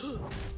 呵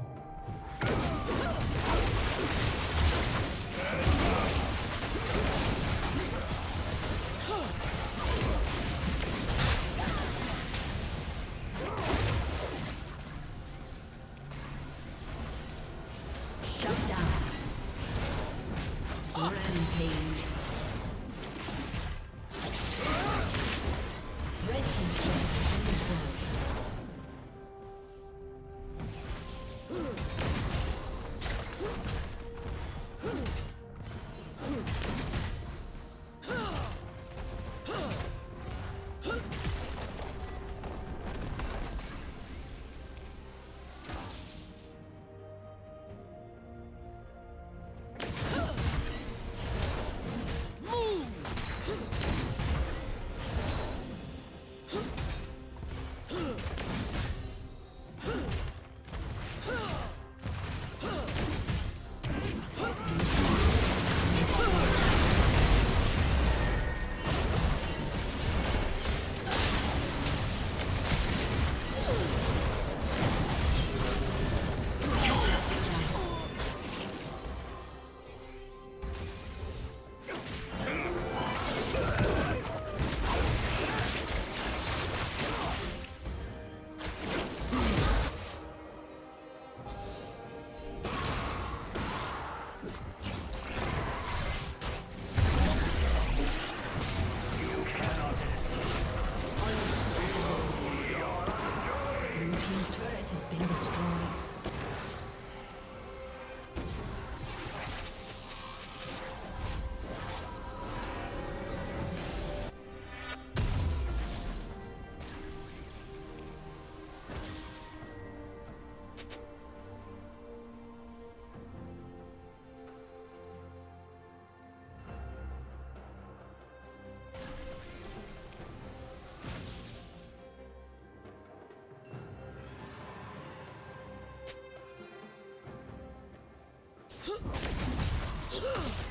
Huh!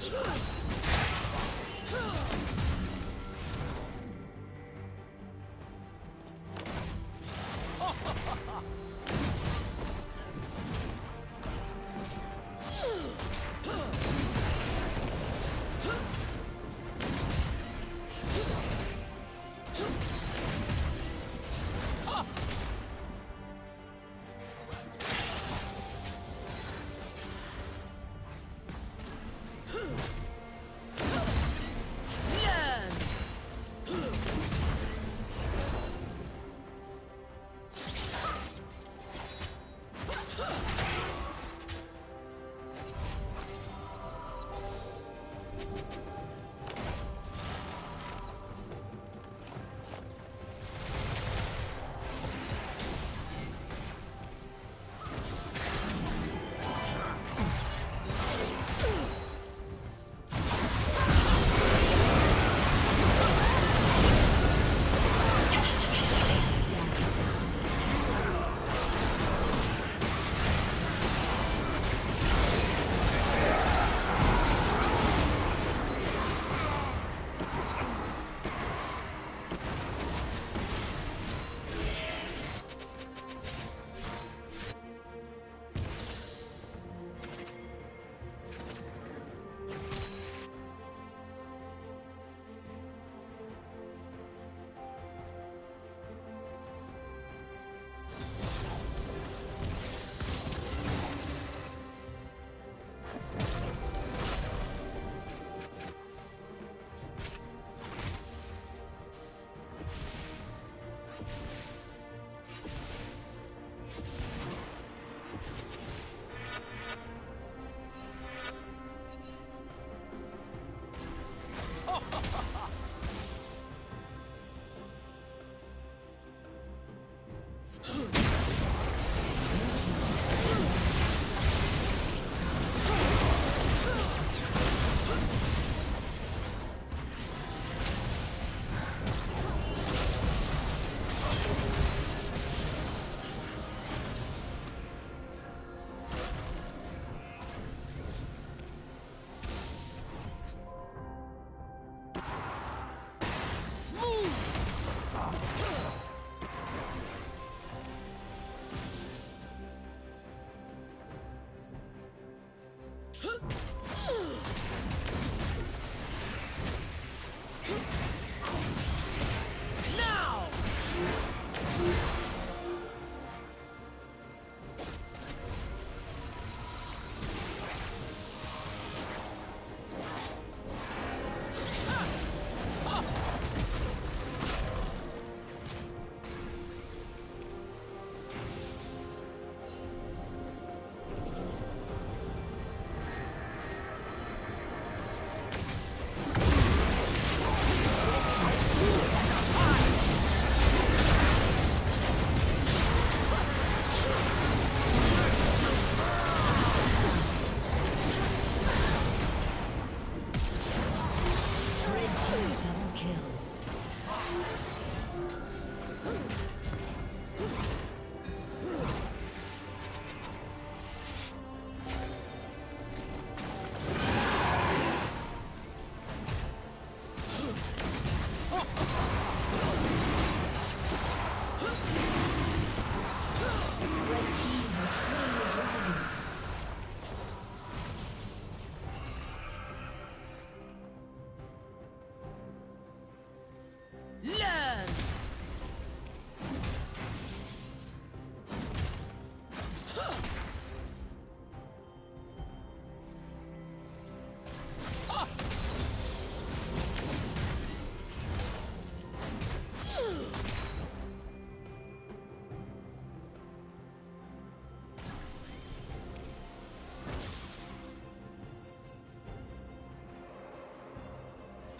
Huh.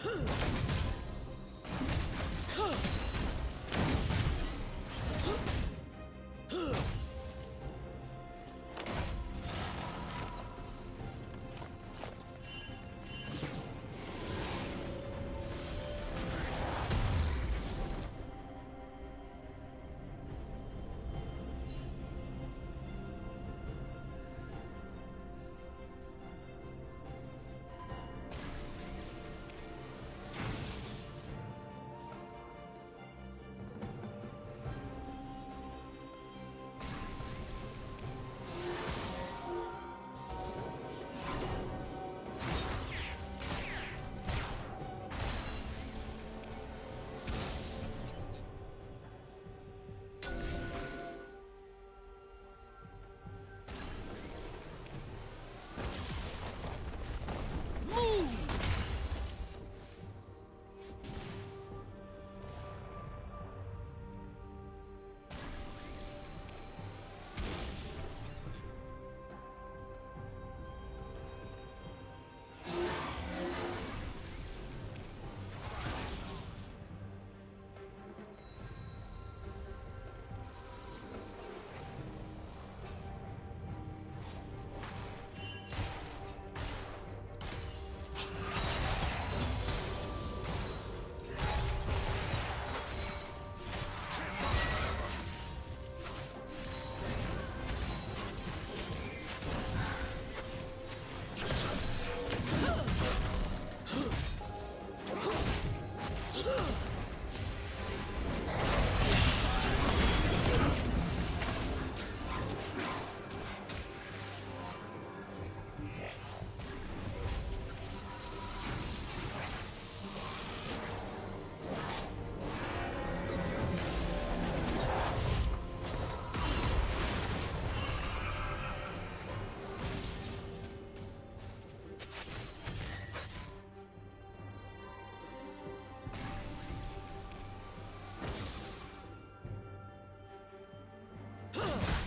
Huh. Ugh!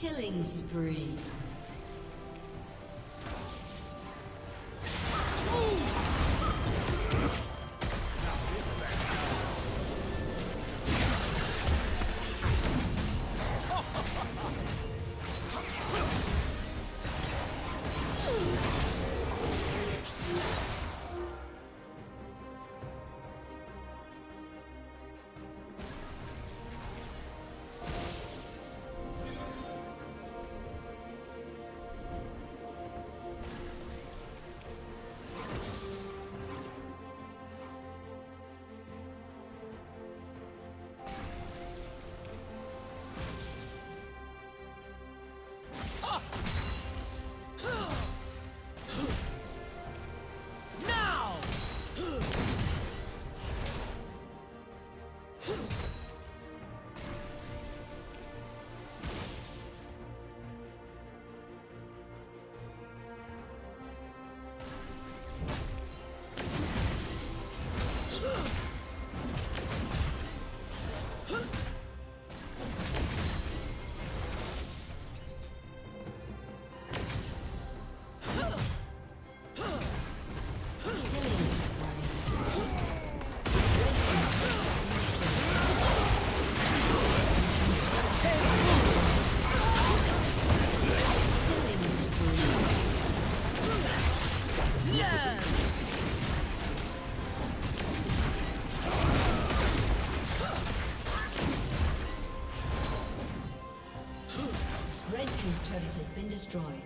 Killing spree. Destroyed.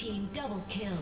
Team double kill.